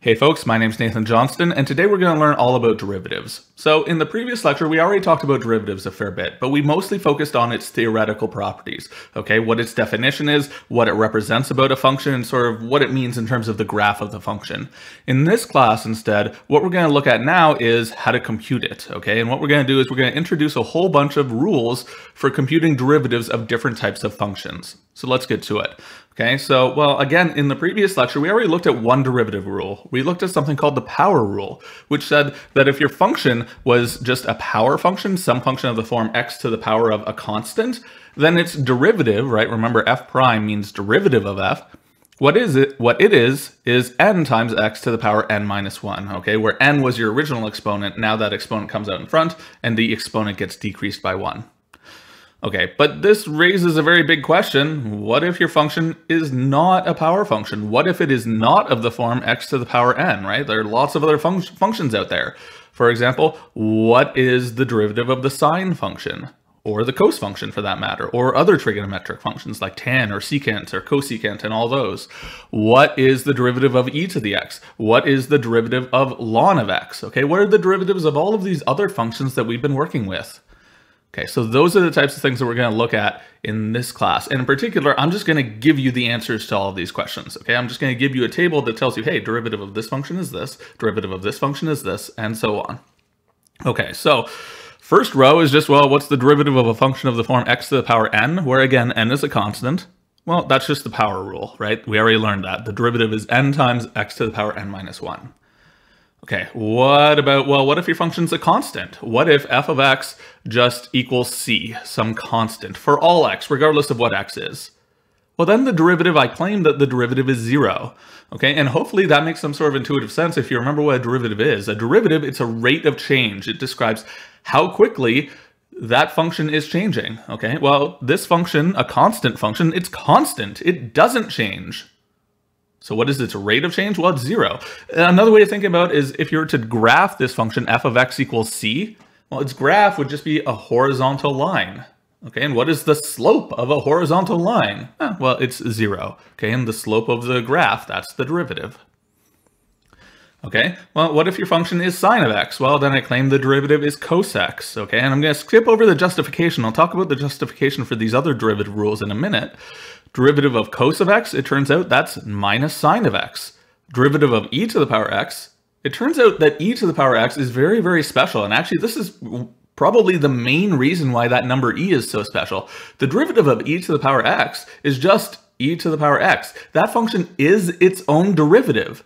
Hey folks, my name is Nathan Johnston, and today we're going to learn all about derivatives. So in the previous lecture, we already talked about derivatives a fair bit, but we mostly focused on its theoretical properties, okay? What its definition is, what it represents about a function, and sort of what it means in terms of the graph of the function. In this class, instead, what we're going to look at now is how to compute it, okay? And what we're going to do is we're going to introduce a whole bunch of rules for computing derivatives of different types of functions. So let's get to it. Okay, so, well, again, in the previous lecture, we already looked at one derivative rule. We looked at something called the power rule, which said that if your function was just a power function, some function of the form x to the power of a constant, then its derivative, right, remember f prime means derivative of f, what is it? What it is, is n times x to the power n minus 1, okay, where n was your original exponent, now that exponent comes out in front, and the exponent gets decreased by 1. Okay, but this raises a very big question. What if your function is not a power function? What if it is not of the form x to the power n, right? There are lots of other fun functions out there. For example, what is the derivative of the sine function? Or the cos function for that matter, or other trigonometric functions like tan or secant or cosecant and all those. What is the derivative of e to the x? What is the derivative of ln of x? Okay, what are the derivatives of all of these other functions that we've been working with? Okay, so those are the types of things that we're going to look at in this class. And in particular, I'm just going to give you the answers to all of these questions. Okay, I'm just going to give you a table that tells you, hey, derivative of this function is this, derivative of this function is this, and so on. Okay, so first row is just, well, what's the derivative of a function of the form x to the power n, where again, n is a constant. Well, that's just the power rule, right? We already learned that. The derivative is n times x to the power n minus 1. Okay, what about, well, what if your function's a constant? What if f of x just equals c, some constant, for all x, regardless of what x is? Well, then the derivative, I claim that the derivative is zero. Okay, and hopefully that makes some sort of intuitive sense if you remember what a derivative is. A derivative, it's a rate of change. It describes how quickly that function is changing. Okay, well, this function, a constant function, it's constant. It doesn't change. So what is its rate of change? Well, it's zero. Another way to think about is if you were to graph this function f of x equals c, well, its graph would just be a horizontal line. Okay, and what is the slope of a horizontal line? Eh, well, it's zero. Okay, and the slope of the graph, that's the derivative. Okay, well, what if your function is sine of x? Well, then I claim the derivative is cos x. Okay, and I'm to skip over the justification. I'll talk about the justification for these other derivative rules in a minute. Derivative of cos of x, it turns out that's minus sine of x. Derivative of e to the power x, it turns out that e to the power x is very, very special. And actually, this is probably the main reason why that number e is so special. The derivative of e to the power x is just e to the power x. That function is its own derivative.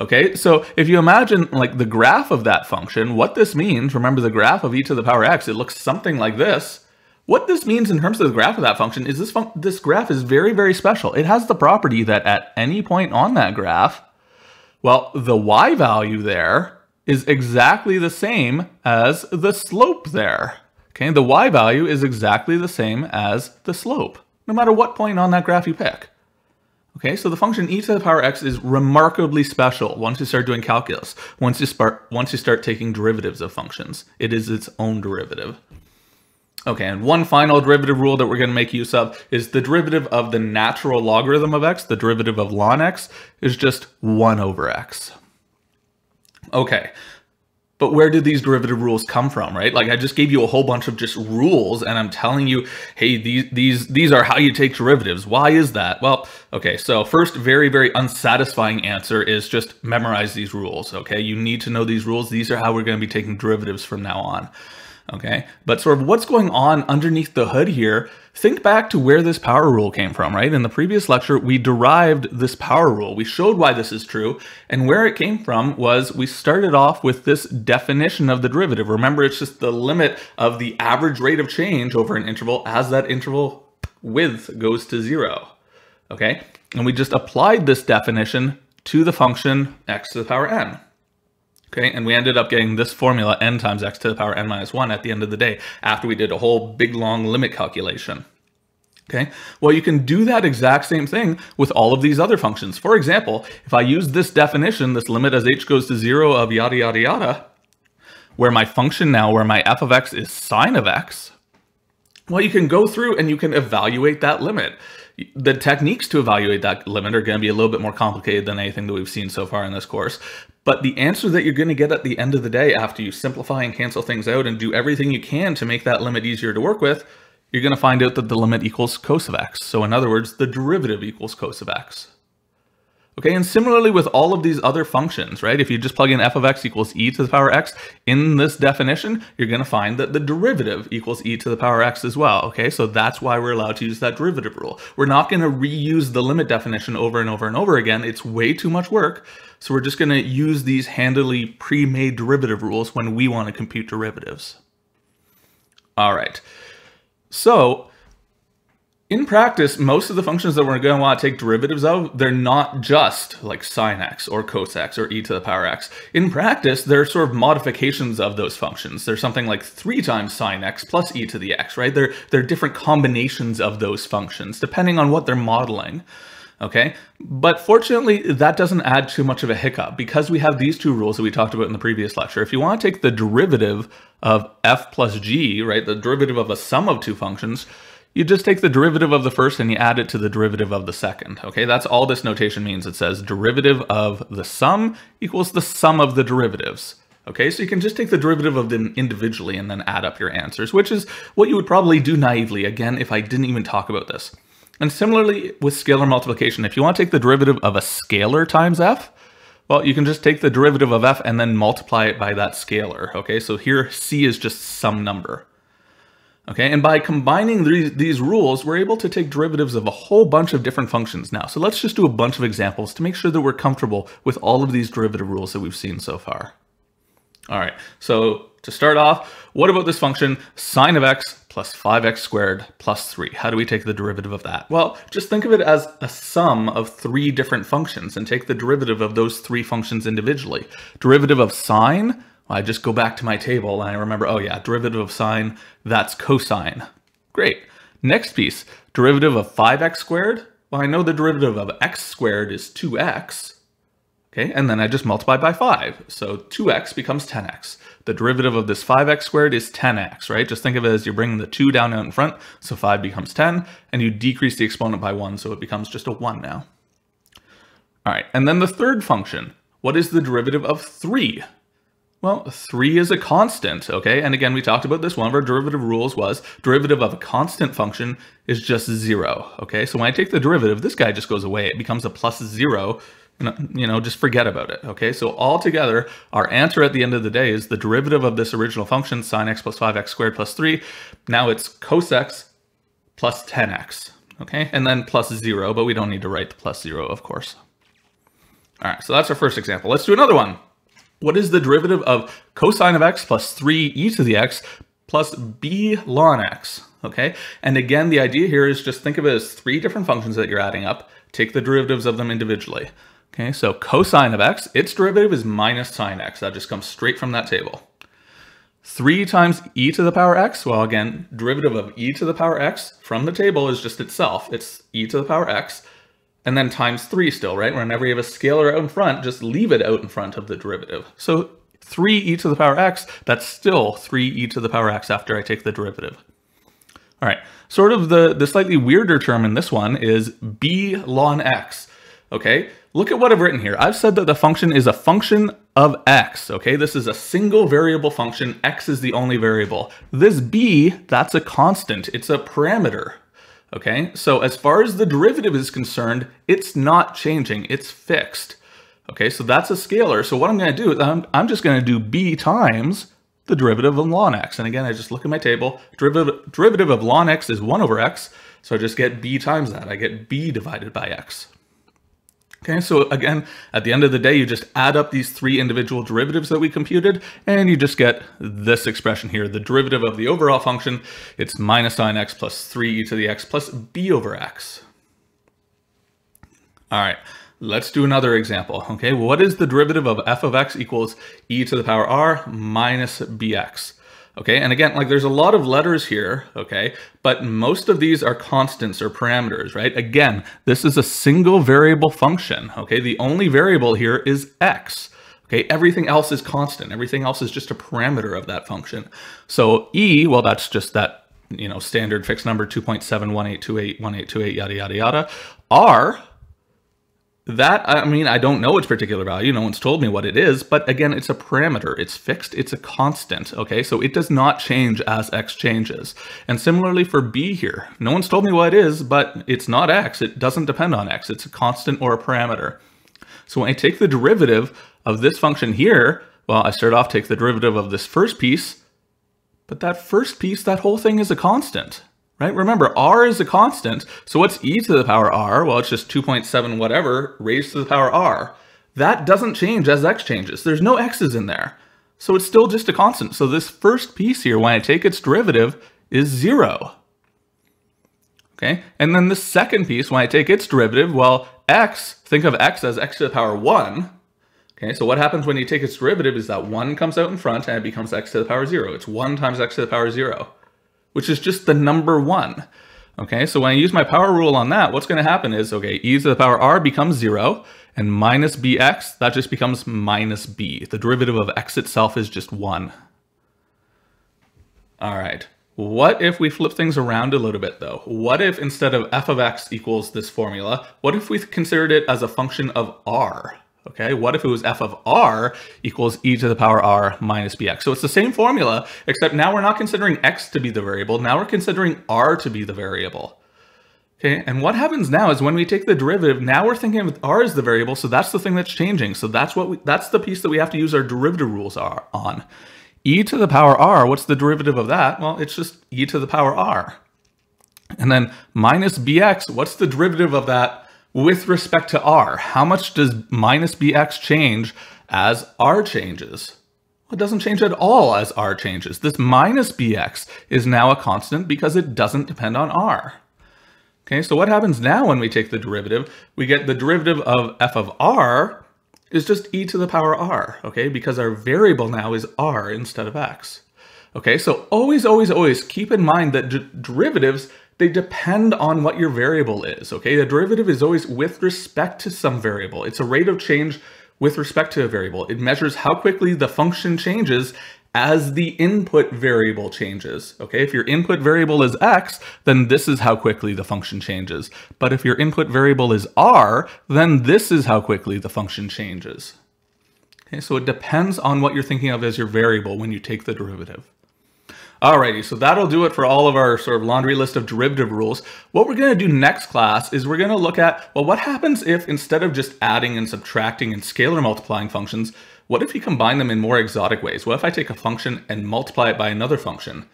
Okay, so if you imagine like the graph of that function, what this means, remember the graph of e to the power x, it looks something like this. What this means in terms of the graph of that function is this, fun this graph is very, very special. It has the property that at any point on that graph, well, the y value there is exactly the same as the slope there. Okay, the y value is exactly the same as the slope, no matter what point on that graph you pick. Okay, so the function e to the power x is remarkably special once you start doing calculus, once you, start, once you start taking derivatives of functions. It is its own derivative. Okay, and one final derivative rule that we're going to make use of is the derivative of the natural logarithm of x, the derivative of ln x, is just 1 over x. Okay, but where did these derivative rules come from, right? Like I just gave you a whole bunch of just rules and I'm telling you, hey, these these these are how you take derivatives. Why is that? Well, okay, so first very, very unsatisfying answer is just memorize these rules, okay? You need to know these rules. These are how we're going to be taking derivatives from now on okay? But sort of what's going on underneath the hood here, think back to where this power rule came from, right? In the previous lecture, we derived this power rule. We showed why this is true, and where it came from was we started off with this definition of the derivative. Remember, it's just the limit of the average rate of change over an interval as that interval width goes to zero, okay? And we just applied this definition to the function x to the power n. Okay, and we ended up getting this formula n times x to the power n minus 1 at the end of the day after we did a whole big long limit calculation. Okay, well you can do that exact same thing with all of these other functions. For example, if I use this definition, this limit as h goes to 0 of yada yada yada, where my function now, where my f of x is sine of x, well you can go through and you can evaluate that limit The techniques to evaluate that limit are going to be a little bit more complicated than anything that we've seen so far in this course. But the answer that you're going to get at the end of the day after you simplify and cancel things out and do everything you can to make that limit easier to work with, you're going to find out that the limit equals cos of x. So in other words, the derivative equals cos of x. Okay, and similarly with all of these other functions, right? If you just plug in f of x equals e to the power x, in this definition, you're going to find that the derivative equals e to the power x as well, okay? So that's why we're allowed to use that derivative rule. We're not going to reuse the limit definition over and over and over again. It's way too much work. So we're just going to use these handily pre-made derivative rules when we want to compute derivatives. All right. So in practice, most of the functions that we're going to want to take derivatives of, they're not just like sine x or cos x or e to the power x. In practice, they're sort of modifications of those functions. They're something like 3 times sine x plus e to the x, right? They're, they're different combinations of those functions, depending on what they're modeling. Okay, but fortunately, that doesn't add too much of a hiccup because we have these two rules that we talked about in the previous lecture. If you want to take the derivative of f plus g, right, the derivative of a sum of two functions, you just take the derivative of the first and you add it to the derivative of the second. Okay, that's all this notation means. It says derivative of the sum equals the sum of the derivatives. Okay, so you can just take the derivative of them individually and then add up your answers, which is what you would probably do naively, again, if I didn't even talk about this. And similarly with scalar multiplication, if you want to take the derivative of a scalar times f, well, you can just take the derivative of f and then multiply it by that scalar. Okay, so here c is just some number. Okay, and by combining these, these rules, we're able to take derivatives of a whole bunch of different functions now. So let's just do a bunch of examples to make sure that we're comfortable with all of these derivative rules that we've seen so far. All right, so to start off, what about this function sine of x plus 5x squared plus 3? How do we take the derivative of that? Well, just think of it as a sum of three different functions and take the derivative of those three functions individually. Derivative of sine, I just go back to my table and I remember, oh yeah, derivative of sine, that's cosine. Great. Next piece, derivative of 5x squared. Well, I know the derivative of x squared is 2x. Okay, and then I just multiply by 5. So 2x becomes 10x. The derivative of this 5x squared is 10x, right? Just think of it as you're bringing the 2 down out in front, so 5 becomes 10, and you decrease the exponent by 1, so it becomes just a 1 now. All right, and then the third function. What is the derivative of 3? Well, 3 is a constant, okay? And again, we talked about this. One of our derivative rules was derivative of a constant function is just 0, okay? So when I take the derivative, this guy just goes away. It becomes a plus 0, you know, just forget about it, okay? So altogether, our answer at the end of the day is the derivative of this original function, sine x plus 5x squared plus 3. Now it's cos x plus 10x, okay? And then plus 0, but we don't need to write the plus 0, of course. All right, so that's our first example. Let's do another one. What is the derivative of cosine of x plus 3 e to the x plus b ln x? Okay, and again, the idea here is just think of it as three different functions that you're adding up. Take the derivatives of them individually. Okay, so cosine of x, its derivative is minus sine x. That just comes straight from that table. 3 times e to the power x, well again, derivative of e to the power x from the table is just itself. It's e to the power x and then times 3 still, right? Whenever you have a scalar out in front, just leave it out in front of the derivative. So 3e to the power x, that's still 3e to the power x after I take the derivative. All right, sort of the, the slightly weirder term in this one is b ln x, okay? Look at what I've written here. I've said that the function is a function of x, okay? This is a single variable function. x is the only variable. This b, that's a constant. It's a parameter, Okay, so as far as the derivative is concerned, it's not changing, it's fixed. Okay, so that's a scalar. So what I'm gonna do is I'm, I'm just gonna do b times the derivative of ln x. And again, I just look at my table, derivative, derivative of ln x is one over x, so I just get b times that. I get b divided by x. Okay, so again, at the end of the day, you just add up these three individual derivatives that we computed, and you just get this expression here, the derivative of the overall function. It's minus sine x plus 3e to the x plus b over x. All right, let's do another example. Okay, what is the derivative of f of x equals e to the power r minus bx? Okay? And again, like there's a lot of letters here, okay? But most of these are constants or parameters, right? Again, this is a single variable function, okay? The only variable here is x, okay? Everything else is constant. Everything else is just a parameter of that function. So e, well, that's just that you know, standard fixed number 2.718281828 yada yada yada. R that, I mean, I don't know its particular value. No one's told me what it is, but again, it's a parameter. It's fixed. It's a constant, okay? So it does not change as x changes. And similarly for b here, no one's told me what it is, but it's not x. It doesn't depend on x. It's a constant or a parameter. So when I take the derivative of this function here, well, I start off, take the derivative of this first piece, but that first piece, that whole thing is a constant right? Remember, r is a constant, so what's e to the power r? Well, it's just 2.7 whatever raised to the power r. That doesn't change as x changes. There's no x's in there. So it's still just a constant. So this first piece here, when I take its derivative, is zero. Okay, and then the second piece, when I take its derivative, well, x, think of x as x to the power 1. Okay, so what happens when you take its derivative is that 1 comes out in front and it becomes x to the power 0. It's 1 times x to the power 0 which is just the number one. Okay, so when I use my power rule on that, what's going to happen is, okay, e to the power r becomes 0, and minus bx, that just becomes minus b. The derivative of x itself is just 1. All right, what if we flip things around a little bit, though? What if instead of f of x equals this formula, what if we considered it as a function of r? Okay, what if it was f of r equals e to the power r minus bx? So it's the same formula, except now we're not considering x to be the variable. Now we're considering r to be the variable. Okay, and what happens now is when we take the derivative, now we're thinking of r as the variable, so that's the thing that's changing. So that's what we, that's the piece that we have to use our derivative rules are on. e to the power r, what's the derivative of that? Well, it's just e to the power r. And then minus bx, what's the derivative of that? With respect to r. How much does minus bx change as r changes? Well, it doesn't change at all as r changes. This minus bx is now a constant because it doesn't depend on r. Okay, so what happens now when we take the derivative? We get the derivative of f of r is just e to the power r, okay? Because our variable now is r instead of x. Okay, so always, always, always keep in mind that derivatives they depend on what your variable is, okay? The derivative is always with respect to some variable. It's a rate of change with respect to a variable. It measures how quickly the function changes as the input variable changes, okay? If your input variable is x, then this is how quickly the function changes. But if your input variable is r, then this is how quickly the function changes. Okay, so it depends on what you're thinking of as your variable when you take the derivative. Alrighty, so that'll do it for all of our sort of laundry list of derivative rules. What we're going to do next class is we're going to look at, well, what happens if instead of just adding and subtracting and scalar multiplying functions, what if you combine them in more exotic ways? What if I take a function and multiply it by another function?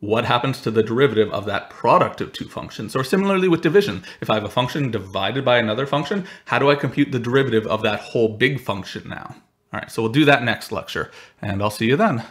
What happens to the derivative of that product of two functions? Or similarly with division, if I have a function divided by another function, how do I compute the derivative of that whole big function now? All right, so we'll do that next lecture, and I'll see you then.